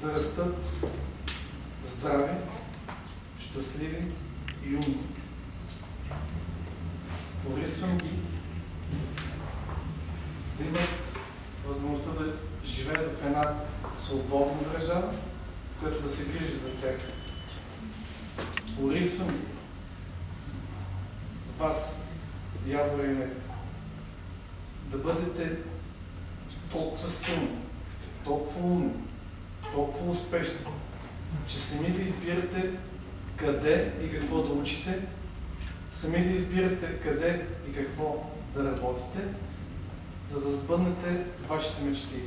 да растат здрави, щастливи и умни. Порисвам ги да имат възможността да живеят в една свободна държава, в която да се грижи за тях. Порисвам ги вас, Явор и Мек, да бъдете толкова силни, толкова умни, толкова успешни, че сами да избирате къде и какво да учите, сами да избирате къде и какво да работите, за да сбъднете вашите мечти.